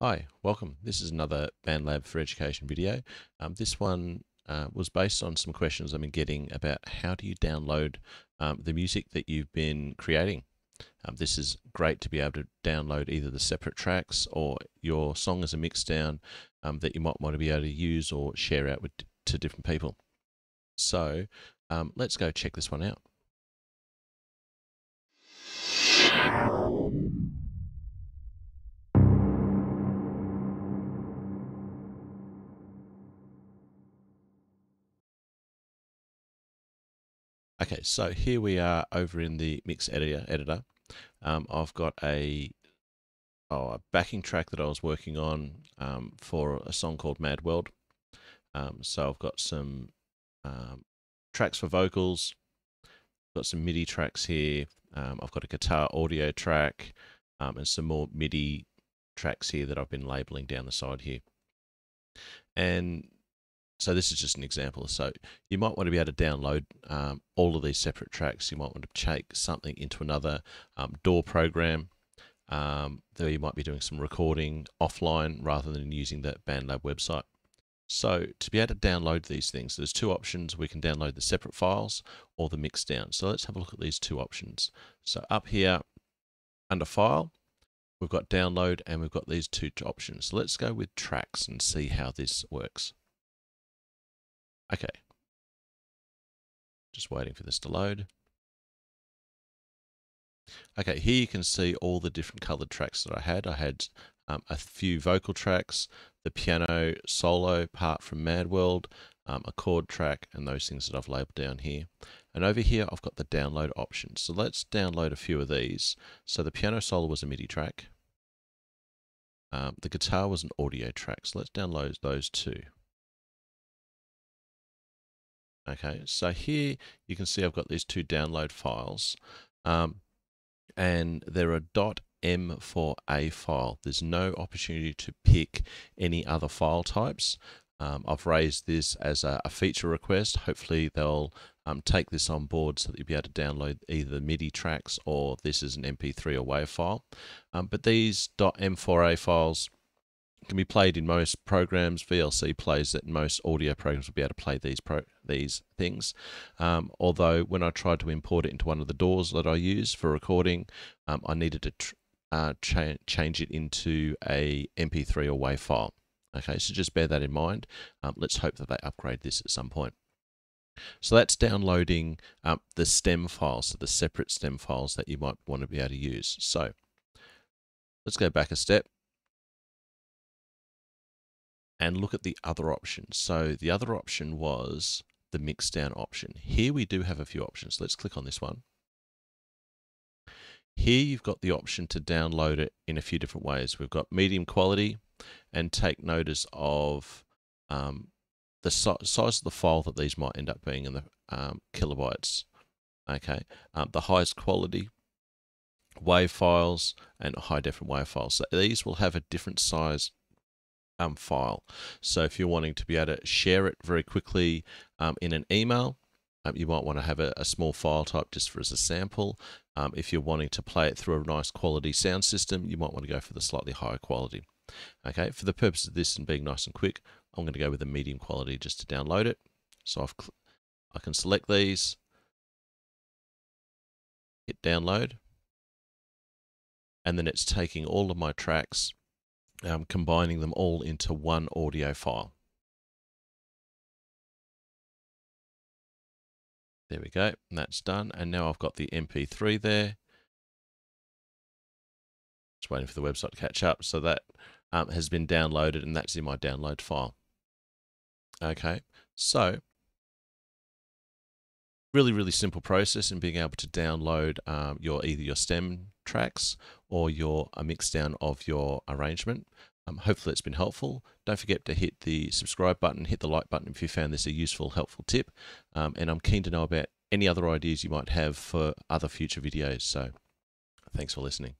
Hi, welcome. This is another BandLab for Education video. Um, this one uh, was based on some questions I've been getting about how do you download um, the music that you've been creating. Um, this is great to be able to download either the separate tracks or your song as a mixdown um, that you might want to be able to use or share out with to different people. So um, let's go check this one out. Okay, so here we are over in the mix editor. editor. Um, I've got a, oh, a backing track that I was working on um, for a song called Mad World. Um, so I've got some um, tracks for vocals, got some MIDI tracks here. Um, I've got a guitar audio track um, and some more MIDI tracks here that I've been labeling down the side here. And so this is just an example. So you might want to be able to download um, all of these separate tracks. You might want to take something into another um, DAW program. Um, there you might be doing some recording offline rather than using the BandLab website. So to be able to download these things, there's two options. We can download the separate files or the mixdown. So let's have a look at these two options. So up here under File, we've got Download and we've got these two options. So let's go with Tracks and see how this works. Okay. Just waiting for this to load. Okay, here you can see all the different colored tracks that I had. I had um, a few vocal tracks, the piano solo part from Mad World, um, a chord track, and those things that I've labeled down here. And over here, I've got the download options. So let's download a few of these. So the piano solo was a MIDI track. Um, the guitar was an audio track. So let's download those two. Okay, so here you can see I've got these two download files, um, and they're a .m4a file. There's no opportunity to pick any other file types. Um, I've raised this as a, a, feature request. Hopefully they'll um, take this on board so that you'll be able to download either the MIDI tracks or this is an MP3 or WAV file. Um, but these .m4a files can be played in most programs. VLC plays that most audio programs will be able to play these pro these things. Um, although when I tried to import it into one of the DAWs that I use for recording, um, I needed to uh, cha change it into a MP3 or WAV file. Okay, so just bear that in mind. Um, let's hope that they upgrade this at some point. So that's downloading um, the stem files, so the separate stem files that you might want to be able to use. So let's go back a step and look at the other options. So the other option was the mix down option. Here we do have a few options. Let's click on this one. Here you've got the option to download it in a few different ways. We've got medium quality and take notice of um, the si size of the file that these might end up being in the um, kilobytes. Okay, um, the highest quality WAV files and high definition WAV files. So these will have a different size um, file. So if you're wanting to be able to share it very quickly um, in an email, um, you might want to have a, a, small file type just for as a sample. Um, if you're wanting to play it through a nice quality sound system, you might want to go for the slightly higher quality. Okay, for the purpose of this and being nice and quick, I'm going to go with the medium quality just to download it. So I've I can select these, hit download, and then it's taking all of my tracks um, combining them all into one audio file. There we go, and that's done. And now I've got the MP3 there. Just waiting for the website to catch up. So that um, has been downloaded and that's in my download file. Okay, so really, really simple process in being able to download um, your either your stem tracks or your a mix down of your arrangement. Um, hopefully it's been helpful. Don't forget to hit the subscribe button, hit the like button if you found this a useful, helpful tip. Um, and I'm keen to know about any other ideas you might have for other future videos. So thanks for listening.